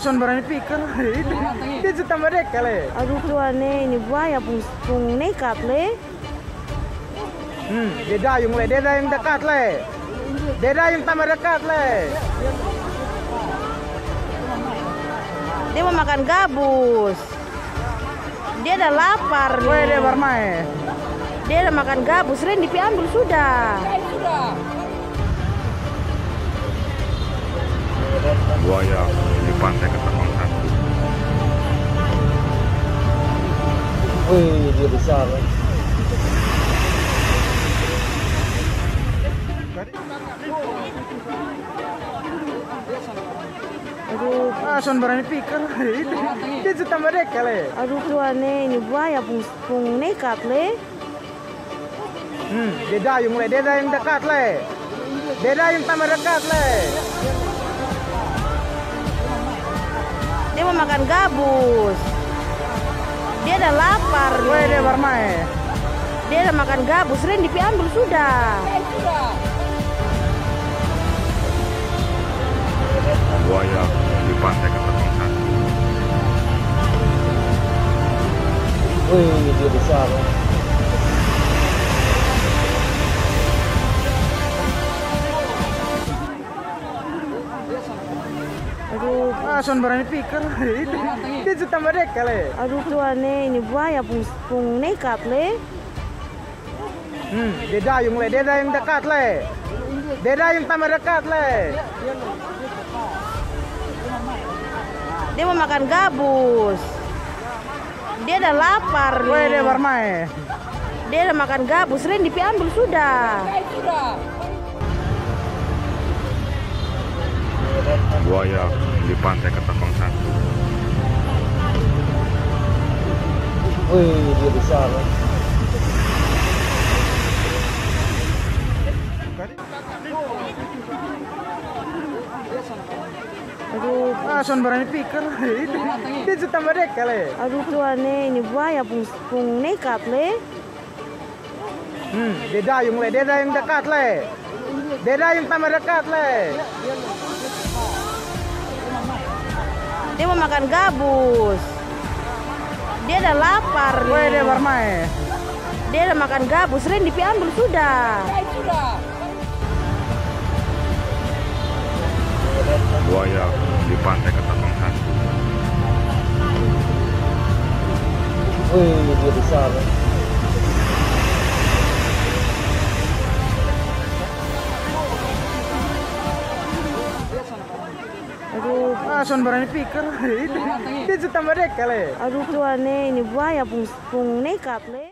son berani pikir. Itu itu tambah dek kali. Aduh tuan ini buaya pung, pung nekat le. Hmm, dia dayung le, dia dayung dekat le. Dia dayung tambah dekat le. Dia mau makan gabus. Dia udah lapar Weh nih. dia bermain. Dia udah makan gabus. Randy pi ambil sudah. buaya pantai Ketapang satu. Wih, dia besar. Aduh, Ah, son berani pikir. Itu itu tambah dek kali. aduh tuan ini buaya pung, pung nekat le. Hmm, dia dayung le, dia dayung dekat le. Dia dayung tambah dekat le. Makan gabus. Dia udah lapar nih. dia bermain. Dia udah makan gabus. Randy pi ambil sudah. buaya di pantai satu. Wih, dia besar. Son berani pikir. Itu itu tambah dek kali. aduh tuan ini buaya pung, pung nekat le. Hmm, dia dayung le, dia dayung dekat le. Dia dayung tambah dekat le. Dia mau makan gabus. Dia udah lapar nih. Weh dia bermain. Dia udah makan gabus. Randy pi ambil sudah. buaya pantai Ketapang satu. Wih, dia besar. Aduh, Ah, son berani pikir. Itu itu tambah dek kali. aduh tuan ini buaya pung, pung nekat le. Hmm, dia dayung le, dia dayung dekat le. Dia dayung tambah dekat le. Dia mau makan gabus. Dia udah lapar nih. Weh dia bermain. Dia udah makan gabus. Randy pi ambil sudah. buaya di pantai Ketapang satu. Wih, dia besar. Son berani pikir. Itu itu tambah dek kali. aduh tuan ini buaya pung, pung nekat le.